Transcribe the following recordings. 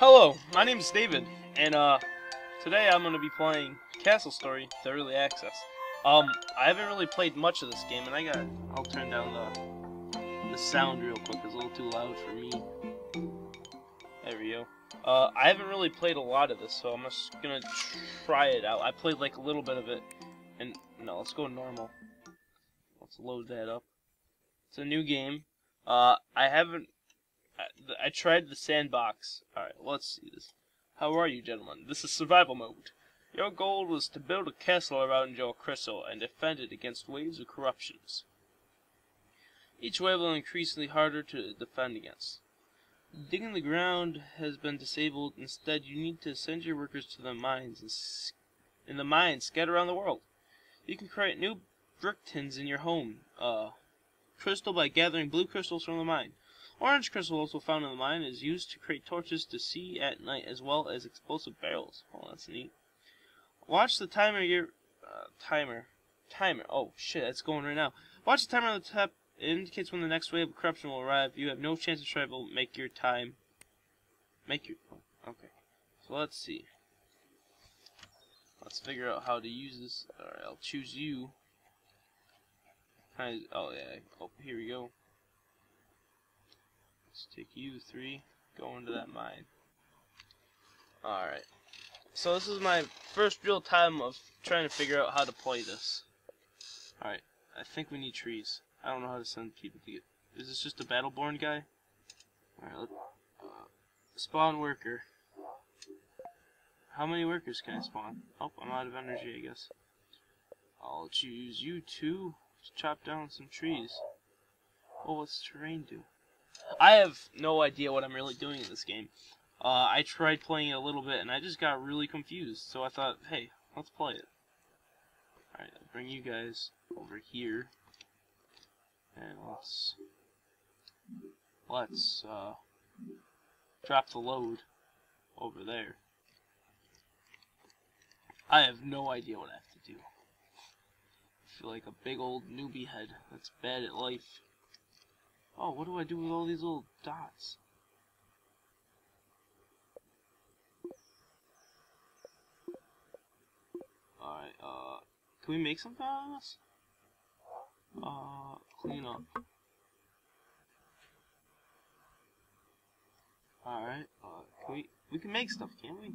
Hello, my name is David, and uh, today I'm going to be playing Castle Story to Early Access. Um, I haven't really played much of this game, and I got, I'll turn down the, the sound real quick, it's a little too loud for me. There we go. Uh, I haven't really played a lot of this, so I'm just gonna try it out. I played like a little bit of it, and no, let's go normal. Let's load that up. It's a new game. Uh, I haven't. I, tried the sandbox. All right, let's see this. How are you, gentlemen? This is survival mode. Your goal was to build a castle around your crystal and defend it against waves of corruptions. Each wave will increasingly harder to defend against. Digging the ground has been disabled. Instead, you need to send your workers to the mines and in the mines scattered around the world. You can create new Bricktrons in your home. Uh, crystal by gathering blue crystals from the mine. Orange crystal, also found in the mine, is used to create torches to see at night, as well as explosive barrels. Oh, that's neat. Watch the timer. Your uh, timer, timer. Oh shit, that's going right now. Watch the timer on the top. It indicates when the next wave of corruption will arrive. You have no chance of survival. Make your time. Make your. Okay. So let's see. Let's figure out how to use this. Alright, I'll choose you. I, oh yeah. Oh, here we go. Take you three. Go into that mine. Alright. So this is my first real time of trying to figure out how to play this. Alright. I think we need trees. I don't know how to send people to get... Is this just a Battleborn guy? Alright, uh, spawn worker. How many workers can I spawn? Oh, I'm out of energy, I guess. I'll choose you two to chop down some trees. Oh, what's terrain do? I have no idea what I'm really doing in this game. Uh, I tried playing it a little bit, and I just got really confused. So I thought, hey, let's play it. Alright, I'll bring you guys over here. And let's... Let's, uh... Drop the load over there. I have no idea what I have to do. I feel like a big old newbie head that's bad at life. Oh, what do I do with all these little dots? Alright, uh, can we make some this? Uh, clean up. Alright, uh, can we, we can make stuff, can't we?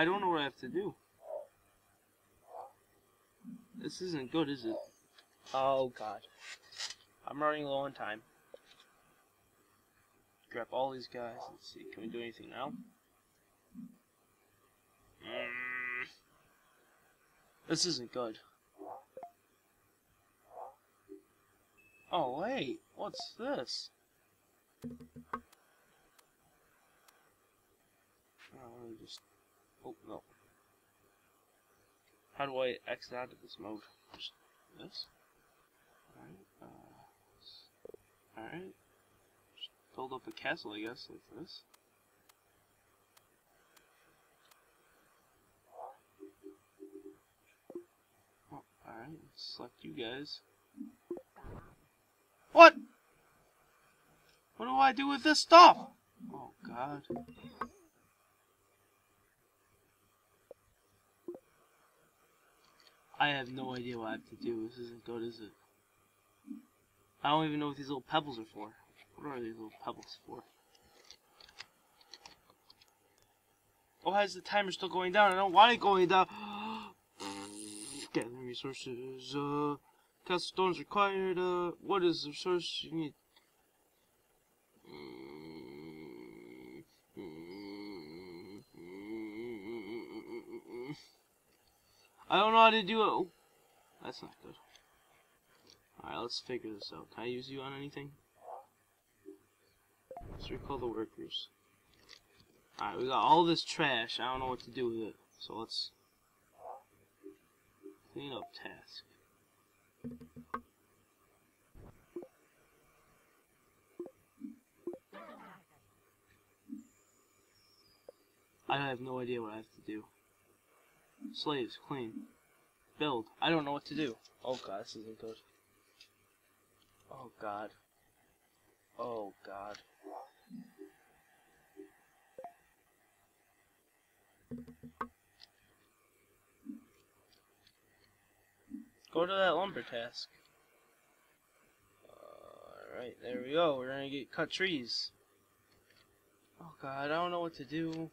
I don't know what I have to do. This isn't good, is it? Oh, God. I'm running low on time. Grab all these guys. Let's see. Can we do anything now? Mm. This isn't good. Oh, wait. What's this? Oh, just Oh, no. How do I exit out of this mode? Just this? Alright, uh, alright. build up a castle, I guess, like this. Oh, alright, select you guys. What? What do I do with this stuff? Oh, God. I have no idea what I have to do. This isn't good, is it? I don't even know what these little pebbles are for. What are these little pebbles for? Oh, why is the timer still going down? I don't want it going down. Gathering resources. Uh, cast stones required. Uh, what is the resource you need? I don't know how to do it. Oh, that's not good. Alright, let's figure this out. Can I use you on anything? Let's recall the workers. Alright, we got all this trash. I don't know what to do with it. So let's clean up task. I have no idea what I have to do. Slaves, clean. Build. I don't know what to do. Oh god, this isn't good. Oh god. Oh god. Go to that lumber task. Alright, there we go. We're gonna get cut trees. Oh god, I don't know what to do.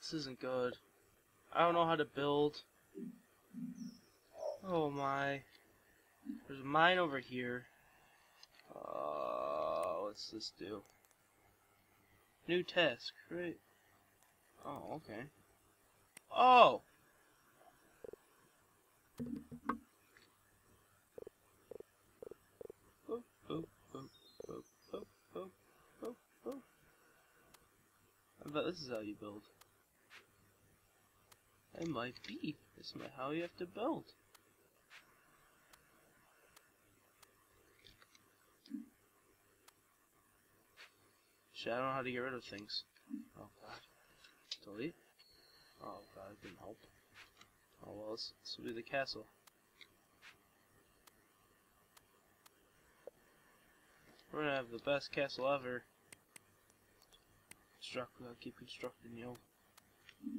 This isn't good. I don't know how to build. Oh my. There's a mine over here. Uh, what's this do? New task, right? Oh, okay. Oh! I bet this is how you build. It might be. This might how you have to build. Shit, I don't know how to get rid of things. Oh god. Delete? Oh god, it didn't help. Oh well, this, this will be the castle. We're gonna have the best castle ever. Struck, uh, keep constructing, yo.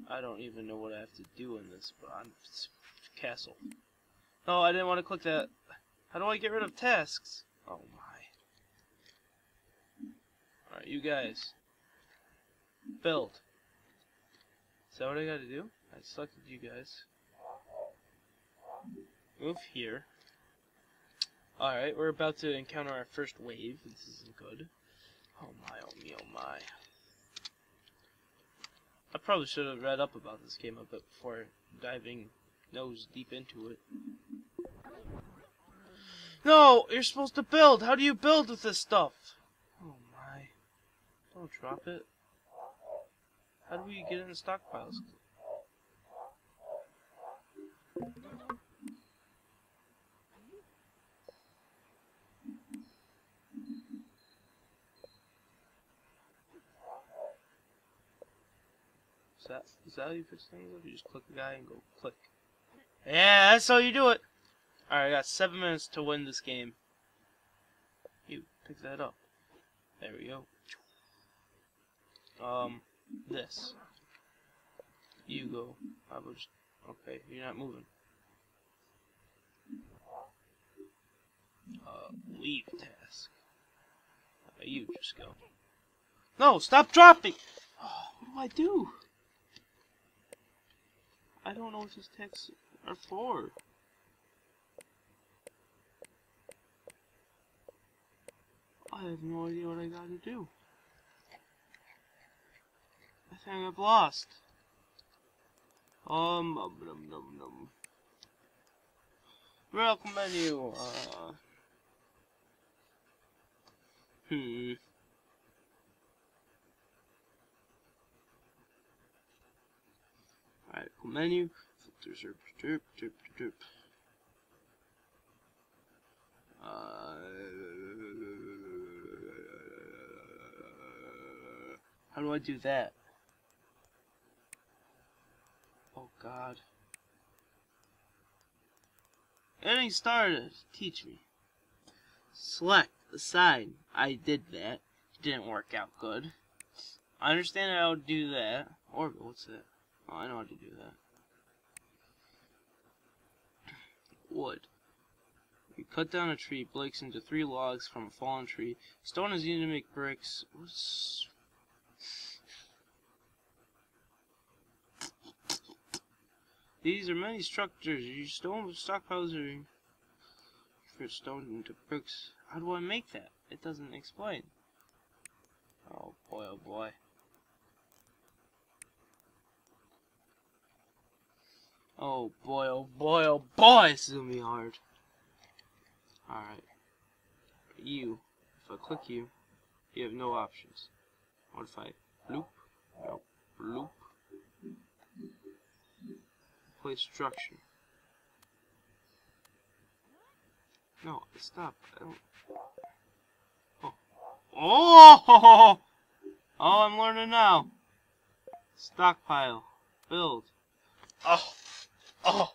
I don't even know what I have to do in this, but I'm castle. No, I didn't want to click that. How do I get rid of tasks? Oh my. Alright, you guys. Build. Is that what I gotta do? I selected you guys. Move here. Alright, we're about to encounter our first wave. This isn't good. Oh my, oh me, oh my. I probably should have read up about this game a bit before diving nose deep into it. No! You're supposed to build! How do you build with this stuff? Oh my. Don't drop it. How do we get in the stockpiles? Is that, is that how you fix things? You just click the guy and go click. Yeah, that's how you do it! Alright, I got seven minutes to win this game. You, pick that up. There we go. Um, this. You go. I just, okay, you're not moving. Uh, leave task. You just go. No, stop dropping! Oh, what do I do? I don't know what these texts are for. I have no idea what I gotta do. I think I've lost. Um, um, num, num, num. Welcome menu, uh... Hmm. Alright, cool menu. Uh, how do I do that? Oh god. Getting started. Teach me. Select the side. I did that. Didn't work out good. I understand how to do that. Or what's that? Oh, I know how to do that. Wood. You cut down a tree, breaks into three logs from a fallen tree. Stone is used to make bricks. What's... These are many structures. You stone stockpiles are for stone into bricks. How do I make that? It doesn't explain. Oh boy, oh boy. Oh boy, oh boy, oh boy, this is gonna be hard. Alright. You. If I click you, you have no options. What if I loop? No. Loop. Place structure. No, stop. I don't... Oh. Oh! Oh, I'm learning now. Stockpile. Build. Oh. Oh.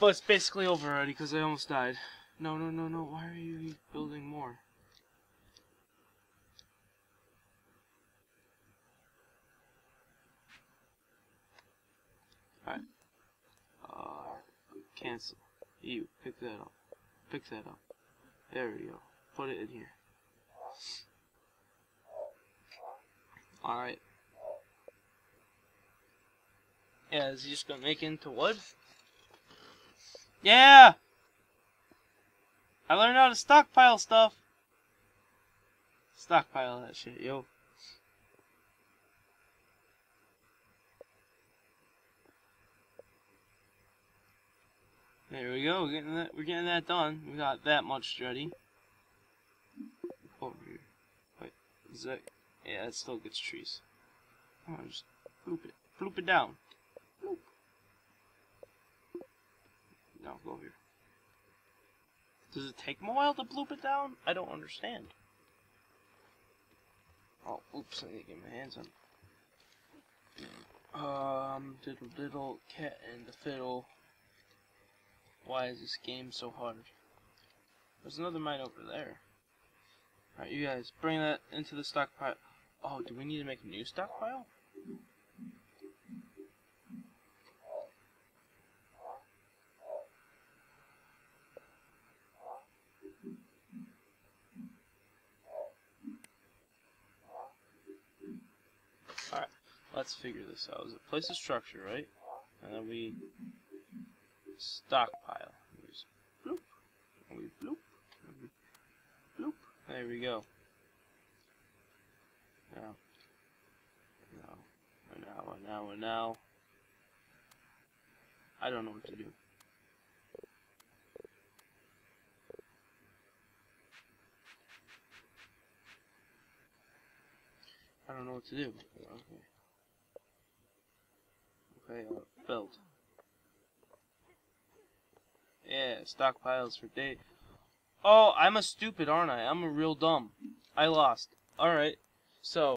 But it's basically over already because I almost died. No, no, no, no. Why are you building more? Alright. Uh, cancel. You, pick that up. Pick that up. There we go. Put it in here. Alright. Yeah, is he just gonna make it into wood? Yeah! I learned how to stockpile stuff. Stockpile that shit, yo. There we go. We're getting that. We're getting that done. We got that much ready. Over here. Wait, is that? Yeah, it still gets trees. Come on, just bloop it. Bloop it down. No, go here. Does it take them a while to bloop it down? I don't understand. Oh, oops, I need to get my hands on. Um, diddle diddle, cat and the fiddle. Why is this game so hard? There's another mine over there. Alright, you guys, bring that into the stockpile. Oh, do we need to make a new stockpile? Alright, let's figure this out. Is it place a structure, right? And then we stockpile. Just bloop, and we bloop, and we bloop. There we go. Now, now, and now, and now, and now. I don't know what to do. I don't know what to do. Okay. Okay, uh. Yeah, stockpiles for day. Oh, I'm a stupid, aren't I? I'm a real dumb. I lost. Alright, so.